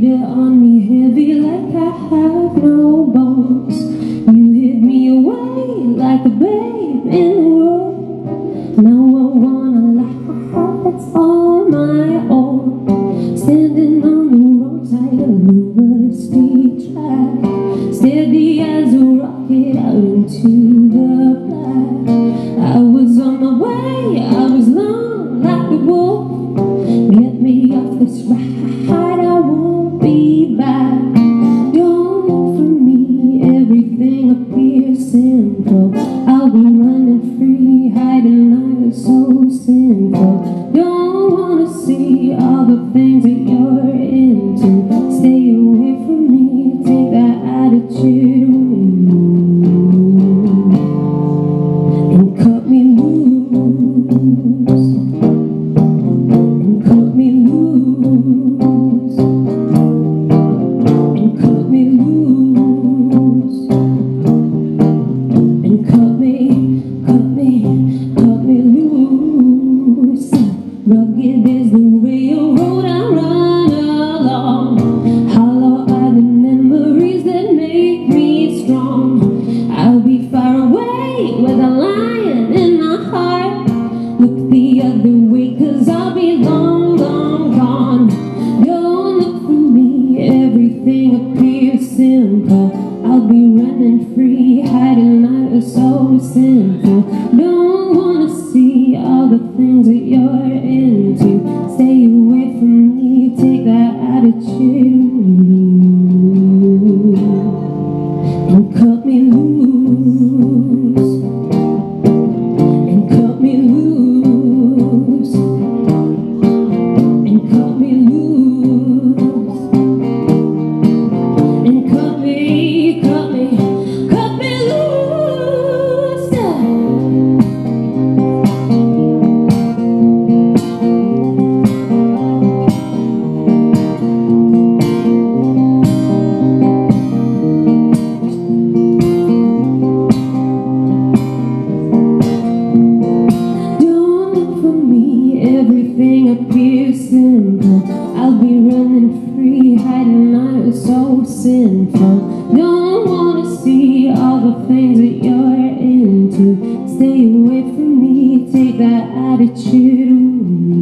laid on me heavy like I have no bones. You hid me away like a babe in the world. Now I wanna laugh, it's all my own. Standing on the road, side of the rusty track, steady as a rocket out into the simple. I'll be running free, hiding out so sinful. Don't wanna see all the things that you're into. Stay away from me, take that attitude Rugged is the railroad I run along. Hollow are the memories that make me strong. I'll be far away with a lion in my heart. Look the other way, cause I'll be long, long gone. Don't look for me, everything appears simple. I'll be running free, hiding out so simple. Don't that you're into. Stay away from me, take that attitude and cut me loose. Simple. I'll be running free, hiding out so sinful. Don't wanna see all the things that you're into. Stay away from me, take that attitude away.